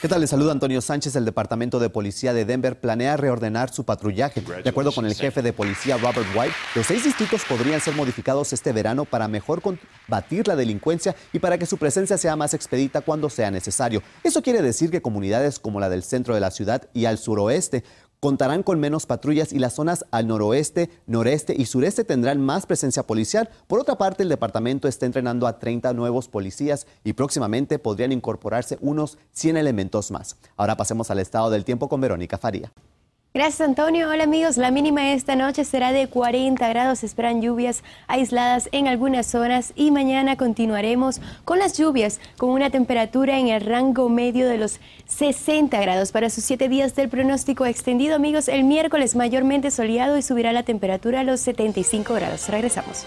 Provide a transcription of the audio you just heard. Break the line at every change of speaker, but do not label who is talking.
¿Qué tal? Les saluda Antonio Sánchez. El Departamento de Policía de Denver planea reordenar su patrullaje. De acuerdo con el jefe de policía Robert White, los seis distritos podrían ser modificados este verano para mejor combatir la delincuencia y para que su presencia sea más expedita cuando sea necesario. Eso quiere decir que comunidades como la del centro de la ciudad y al suroeste contarán con menos patrullas y las zonas al noroeste, noreste y sureste tendrán más presencia policial. Por otra parte, el departamento está entrenando a 30 nuevos policías y próximamente podrían incorporarse unos 100 elementos más. Ahora pasemos al estado del tiempo con Verónica Faría.
Gracias Antonio. Hola amigos, la mínima esta noche será de 40 grados. Esperan lluvias aisladas en algunas zonas y mañana continuaremos con las lluvias con una temperatura en el rango medio de los 60 grados para sus siete días del pronóstico extendido. Amigos, el miércoles mayormente soleado y subirá la temperatura a los 75 grados. Regresamos.